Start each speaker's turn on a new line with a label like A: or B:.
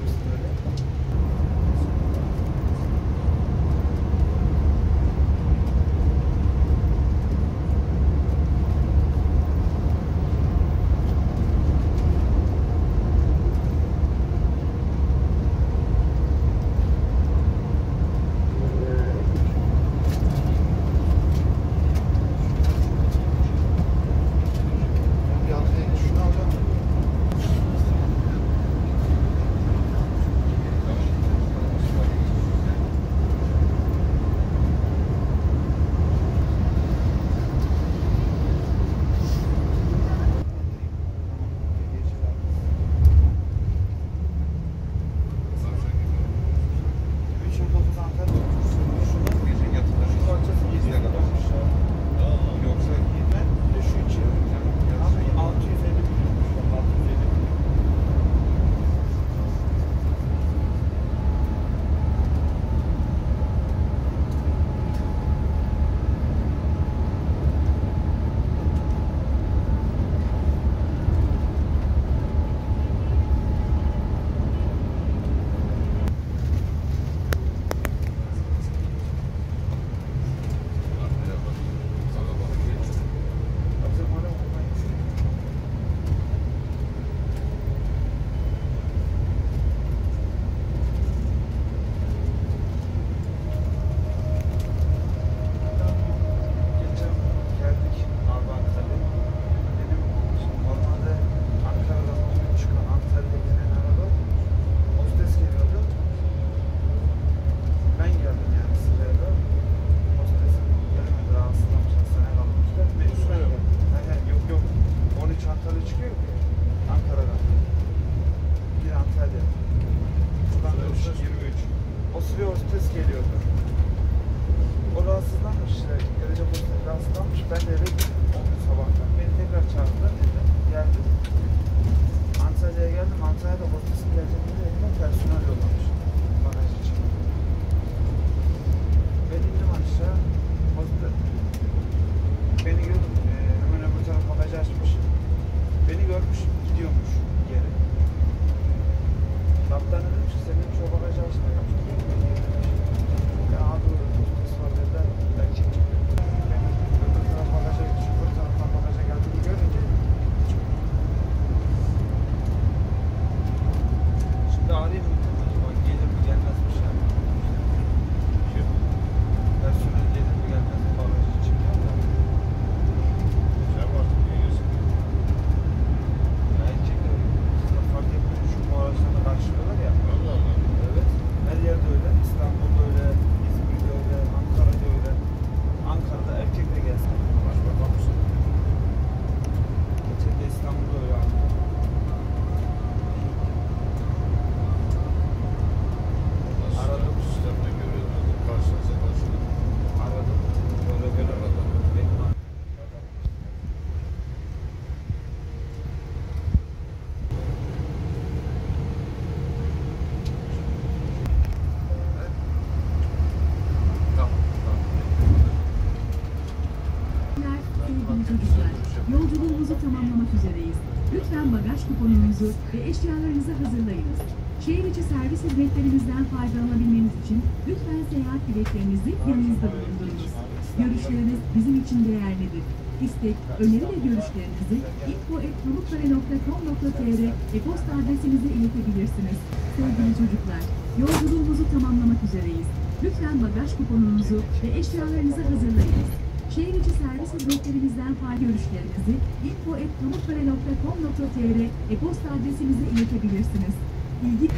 A: ですね。Antalya'da hostes ilerlediğinde elinden personel
B: yollamış. Selam çocuklar. Yolculuğumuzu tamamlamak üzereyiz. Lütfen bagaj kuponunuzu ve eşyalarınızı hazırlayınız. Şehir içi servis hizmetlerimizden faydalanabilmeniz için lütfen seyahat biletlerinizi yanınızda bulundurunuz. Görüşleriniz bizim için değerlidir. İstek, öneri ve görüşlerinizi info.pamukpare.com.tr e-posta adresinize iletebilirsiniz. Sevgili çocuklar, yolculuğumuzu tamamlamak üzereyiz. Lütfen bagaj kuponunuzu ve eşyalarınızı hazırlayınız. Şehir içi servis hizmetlerimizden fayda görüşlerinizi info.pamukpare.com.tr e-posta adresimize iletebilirsiniz. İlgi...